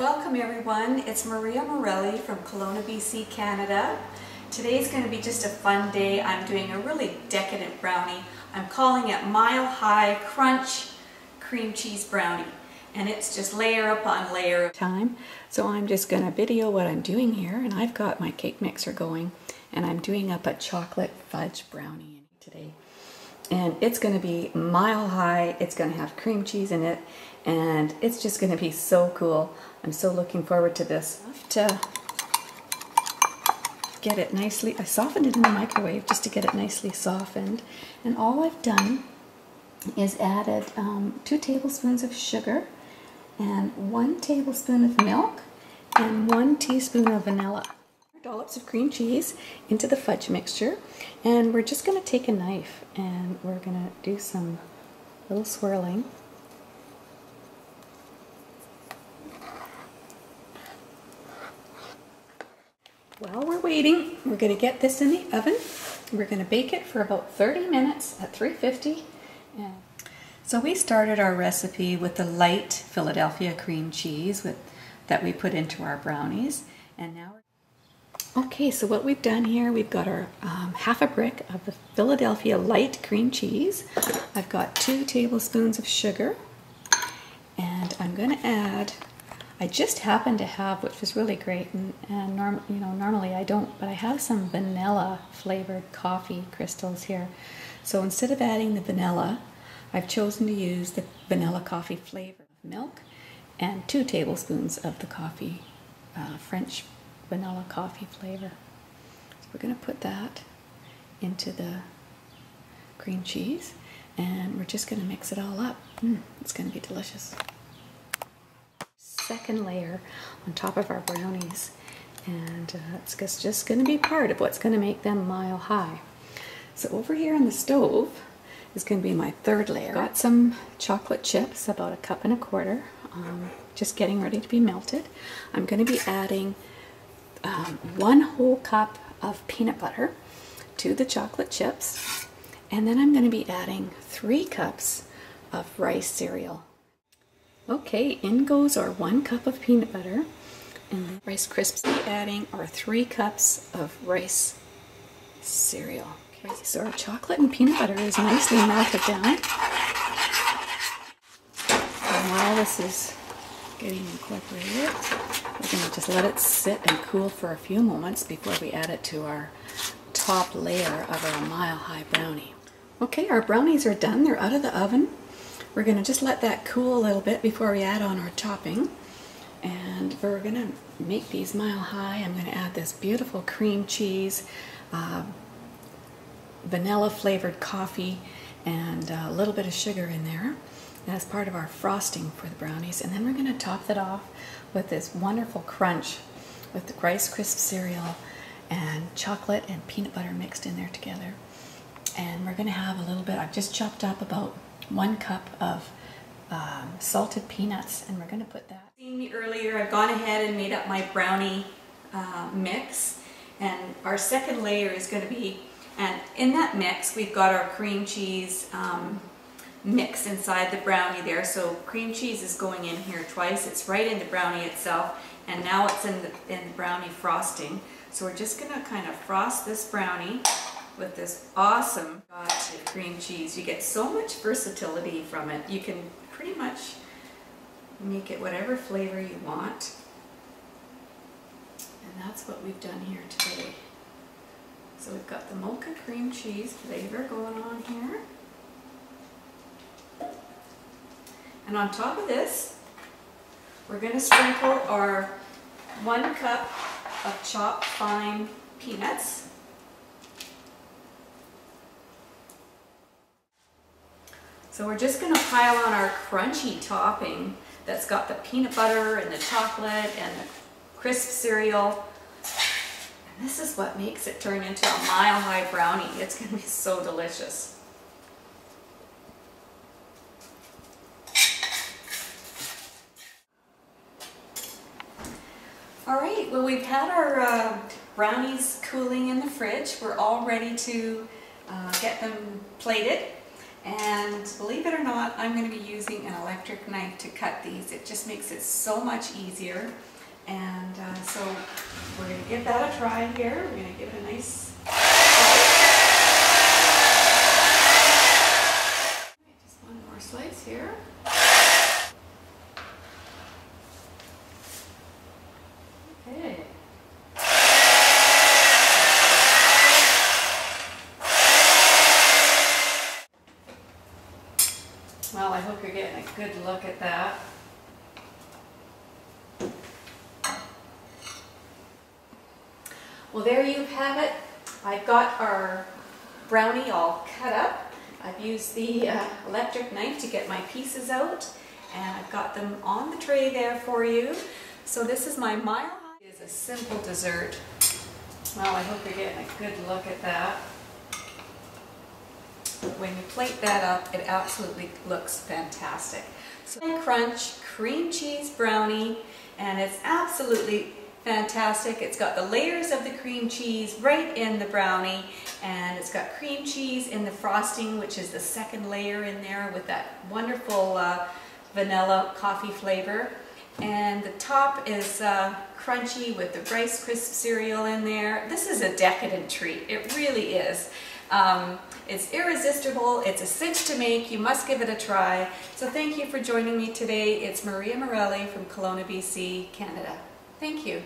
Welcome everyone, it's Maria Morelli from Kelowna, BC, Canada. Today's going to be just a fun day. I'm doing a really decadent brownie. I'm calling it Mile High Crunch Cream Cheese Brownie. And it's just layer upon layer of time. So I'm just going to video what I'm doing here and I've got my cake mixer going and I'm doing up a chocolate fudge brownie today. And it's going to be mile high, it's going to have cream cheese in it, and it's just going to be so cool. I'm so looking forward to this. To get it nicely, I softened it in the microwave just to get it nicely softened. And all I've done is added um, two tablespoons of sugar and one tablespoon of milk and one teaspoon of vanilla. Dollops of cream cheese into the fudge mixture and we're just going to take a knife and we're going to do some little swirling While we're waiting, we're going to get this in the oven. We're going to bake it for about 30 minutes at 350. And so we started our recipe with the light Philadelphia cream cheese with, that we put into our brownies. And now Okay, so what we've done here, we've got our um, half a brick of the Philadelphia light cream cheese. I've got two tablespoons of sugar. And I'm going to add I just happen to have, which was really great, and, and norm, you know normally I don't, but I have some vanilla flavored coffee crystals here. So instead of adding the vanilla, I've chosen to use the vanilla coffee flavor of milk and two tablespoons of the coffee, uh, French vanilla coffee flavor. So we're going to put that into the cream cheese and we're just going to mix it all up. Mm, it's going to be delicious second layer on top of our brownies. And uh, it's just going to be part of what's going to make them mile high. So over here on the stove is going to be my third layer. Got some chocolate chips, about a cup and a quarter, um, just getting ready to be melted. I'm going to be adding um, one whole cup of peanut butter to the chocolate chips. And then I'm going to be adding three cups of rice cereal. Okay, in goes our one cup of peanut butter and Rice Crisps. Adding our three cups of rice cereal. Okay, so our chocolate and peanut butter is nicely melted down. And while this is getting incorporated, we're going to just let it sit and cool for a few moments before we add it to our top layer of our mile high brownie. Okay, our brownies are done. They're out of the oven. We're going to just let that cool a little bit before we add on our topping. And we're going to make these mile high. I'm going to add this beautiful cream cheese, uh, vanilla flavored coffee, and a little bit of sugar in there as part of our frosting for the brownies. And then we're going to top that off with this wonderful crunch with the Rice Crisp cereal and chocolate and peanut butter mixed in there together. And we're going to have a little bit, I've just chopped up about one cup of um, salted peanuts and we're going to put that. Seen me earlier, I've gone ahead and made up my brownie uh, mix and our second layer is going to be, and in that mix we've got our cream cheese um, mix inside the brownie there. So cream cheese is going in here twice. It's right in the brownie itself and now it's in the, in the brownie frosting. So we're just to kind of frost this brownie with this awesome cream cheese. You get so much versatility from it. You can pretty much make it whatever flavor you want. And that's what we've done here today. So we've got the mocha cream cheese flavor going on here. And on top of this, we're going to sprinkle our one cup of chopped fine peanuts. So we're just going to pile on our crunchy topping that's got the peanut butter and the chocolate and the crisp cereal. And this is what makes it turn into a mile high brownie. It's going to be so delicious. All right, well we've had our uh, brownies cooling in the fridge. We're all ready to uh, get them plated. And believe it or not, I'm going to be using an electric knife to cut these. It just makes it so much easier. And uh, so we're going to give that a try here. We're going to give it a nice just one more slice here. Okay. Well, I hope you're getting a good look at that. Well, there you have it. I've got our brownie all cut up. I've used the uh, electric knife to get my pieces out and I've got them on the tray there for you. So this is my Mile High. It is a simple dessert. Well, I hope you're getting a good look at that. When you plate that up, it absolutely looks fantastic. So crunch cream cheese brownie and it's absolutely fantastic. It's got the layers of the cream cheese right in the brownie and it's got cream cheese in the frosting which is the second layer in there with that wonderful uh, vanilla coffee flavor. And the top is uh, crunchy with the Rice Crisp cereal in there. This is a decadent treat. It really is. Um, it's irresistible. It's a cinch to make. You must give it a try. So thank you for joining me today. It's Maria Morelli from Kelowna, BC, Canada. Thank you.